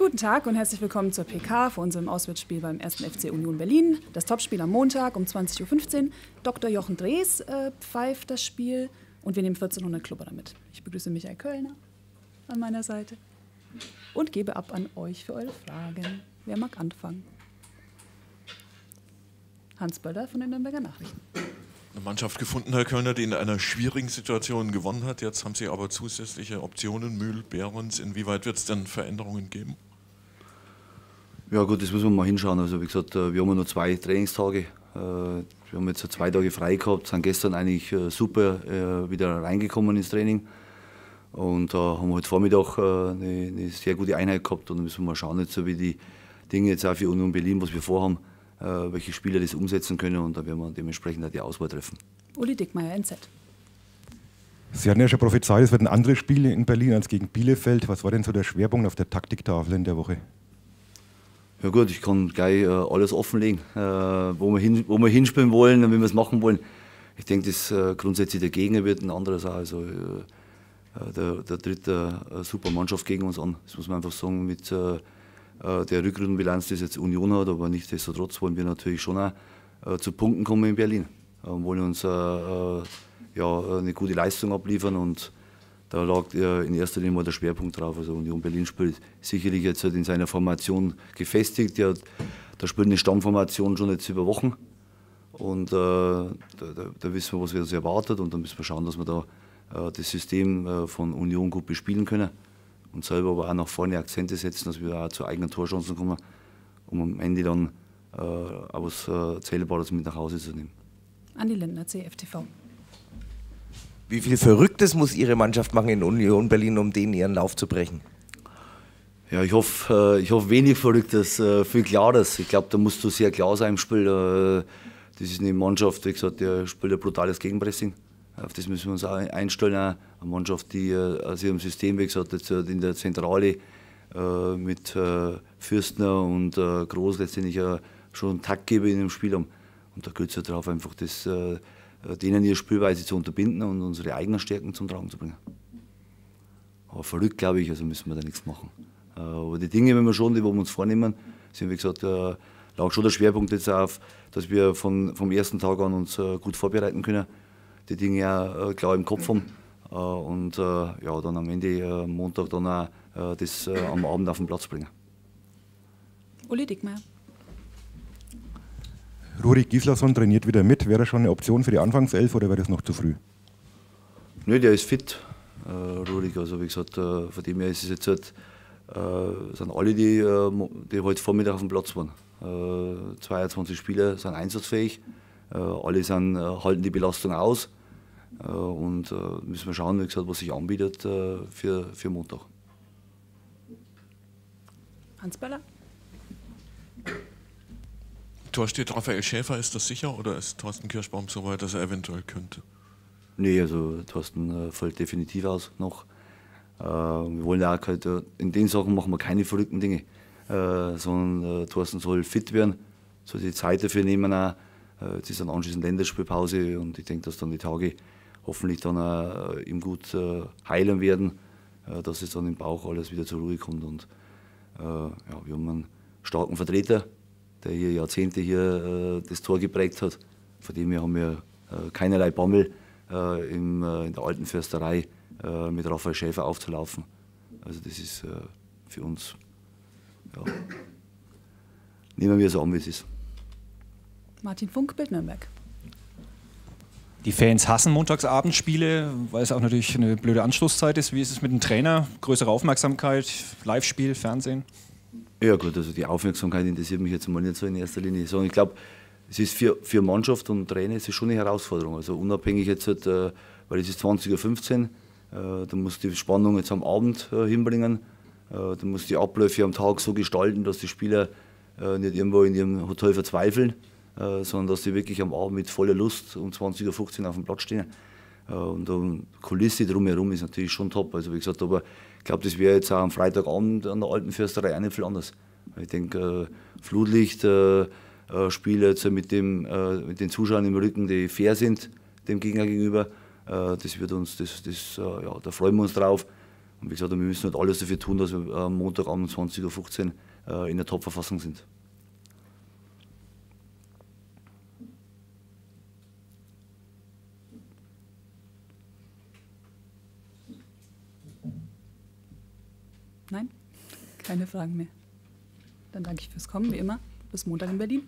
Guten Tag und herzlich willkommen zur PK vor unserem Auswärtsspiel beim 1. FC Union Berlin. Das Topspiel am Montag um 20.15 Uhr. Dr. Jochen Drees äh, pfeift das Spiel und wir nehmen 1400 Klubber damit. Ich begrüße Michael Kölner an meiner Seite und gebe ab an euch für eure Fragen. Wer mag anfangen? Hans Böller von den Nürnberger Nachrichten. Eine Mannschaft gefunden, Herr Kölner, die in einer schwierigen Situation gewonnen hat. Jetzt haben Sie aber zusätzliche Optionen, Mühl, Behrens. Inwieweit wird es denn Veränderungen geben? Ja gut, das müssen wir mal hinschauen. Also wie gesagt, äh, wir haben nur zwei Trainingstage. Äh, wir haben jetzt zwei Tage frei gehabt, sind gestern eigentlich äh, super wieder reingekommen ins Training. Und da haben wir heute Vormittag eine, eine, sehr gute Einheit gehabt und dann müssen wir mal schauen, jetzt, wie die Dinge jetzt auch für Union Berlin, was wir vorhaben, welche Spieler das umsetzen können und da werden wir dementsprechend auch die Auswahl treffen. Uli Dickmeyer, NZ. Sie hatten ja schon prophezeit, es werden andere Spiele in Berlin als gegen Bielefeld. Was war denn so der Schwerpunkt auf der Taktiktafel in der Woche? Ja gut, ich kann gleich äh, alles offenlegen, äh, wo, wir hin, wo wir hinspielen wollen und wie wir es machen wollen. Ich denke, dass äh, grundsätzlich der Gegner wird ein anderer sein. Also, äh, äh, der, der tritt eine super Mannschaft gegen uns an. Das muss man einfach sagen, mit äh, der Rückrundenbilanz, die jetzt Union hat. Aber nichtsdestotrotz wollen wir natürlich schon auch zu Punkten kommen in Berlin. Wollen uns ja, eine gute Leistung abliefern und da lag in erster Linie mal der Schwerpunkt drauf. Also Union Berlin spielt sicherlich jetzt halt in seiner Formation gefestigt. Ja, da spielt eine Stammformation schon jetzt über Wochen. Und äh, da, da, wissen wir, was wir uns erwartet. Und dann müssen wir schauen, dass wir da äh, das System äh, von Union gut bespielen können. Und selber aber auch nach vorne Akzente setzen, dass wir auch zu eigenen Torchancen kommen, um am Ende dann äh, auch was äh, Zählbares mit nach Hause zu nehmen. Andi Lindner, CFTV. Wie viel Verrücktes muss Ihre Mannschaft machen in Union Berlin, um den ihren Lauf zu brechen? Ja, ich hoffe, äh, ich hoffe wenig Verrücktes, äh, viel Klares. Ich glaube, da musst du sehr klar sein im Spiel. Äh, das ist eine Mannschaft, wie gesagt, die spielt ein brutales Gegenpressing. Auf das müssen wir uns auch einstellen. Eine Mannschaft, die aus ihrem System, wie gesagt, jetzt in der Zentrale mit Fürstner und Groß letztendlich schon einen Taktgeber in dem Spiel haben. Und da geht es ja darauf, einfach das denen ihre Spielweise zu unterbinden und unsere eigenen Stärken zum Tragen zu bringen. Aber verrückt, glaube ich, also müssen wir da nichts machen. Äh, aber die Dinge, wenn wir schon, die wir uns vornehmen, sind, wie gesagt, äh, lag schon der Schwerpunkt jetzt auf, dass wir von, vom ersten Tag an uns gut vorbereiten können, die Dinge klar im Kopf haben und ja, dann am Ende Montag dann auch das am Abend auf den Platz bringen. Uli Dickmeyer. Ruri Gislason trainiert wieder mit. Wäre das schon eine Option für die Anfangself oder wäre das noch zu früh? Nö, der ist fit, äh, Rurik. Also wie gesagt, äh, von dem her ist es jetzt halt, äh, sind alle, die, äh, die heute Vormittag auf dem Platz waren. Äh, 22 Spieler sind einsatzfähig. Äh, alle sind, äh, halten die Belastung aus. Äh, und müssen wir schauen, wie gesagt, was sich anbietet für, für Montag. Hans Böller. Tor steht Raphael Schäfer, ist das sicher oder ist Thorsten Kirschbaum so weit, dass er eventuell könnte? Nee, also Thorsten äh, fällt definitiv aus noch. Äh, wir wollen ja auch halt, äh, in den Sachen machen wir keine verrückten Dinge, äh, sondern äh, Thorsten soll fit werden, soll die Zeit dafür nehmen. Auch. Äh, jetzt ist dann anschließend Länderspielpause und ich denke, dass dann die Tage hoffentlich dann auch, äh, ihm gut heilen werden, dass es dann im Bauch alles wieder zur Ruhe kommt. Und ja, wir haben einen starken Vertreter der hier Jahrzehnte hier äh, das Tor geprägt hat. Von dem her haben wir äh, keinerlei Bammel äh, im, äh, in der alten Försterei äh, mit Raphael Schäfer aufzulaufen. Also das ist äh, für uns, ja, nehmen wir so an, wie es ist. Martin Funk, Bild Nürnberg. Die Fans hassen Montagsabendspiele, weil es auch natürlich eine blöde Anschlusszeit ist. Wie ist es mit dem Trainer? Größere Aufmerksamkeit, Live-Spiel, Fernsehen? Ja gut, also die Aufmerksamkeit interessiert mich jetzt mal nicht so in erster Linie. Sondern ich glaube, es ist für, für Mannschaft und Trainer es ist schon eine Herausforderung. Also unabhängig jetzt, halt, äh, weil es ist 20.15 Uhr, äh, du musst die Spannung jetzt am Abend äh, hinbringen. Du musst die Abläufe am Tag so gestalten, dass die Spieler nicht irgendwo in ihrem Hotel verzweifeln, sondern dass sie wirklich am Abend mit voller Lust um 20.15 Uhr auf dem Platz stehen. Äh, und die Kulisse drumherum ist natürlich schon top. Also wie gesagt, aber ich glaube, das wäre jetzt auch am Freitagabend an der alten Försterei auch nicht viel anders. Ich denke, äh, Flutlicht, äh, äh, Spiele jetzt mit, dem, äh, mit den Zuschauern im Rücken, die fair sind dem Gegner gegenüber, äh, das wird uns, das, das, äh, ja, da freuen wir uns drauf. Und wie gesagt, wir müssen halt alles dafür tun, dass wir am Montagabend 20.15 Uhr in der Top-Verfassung sind. Nein? Keine Fragen mehr. Dann danke ich fürs Kommen, wie immer. Bis Montag in Berlin.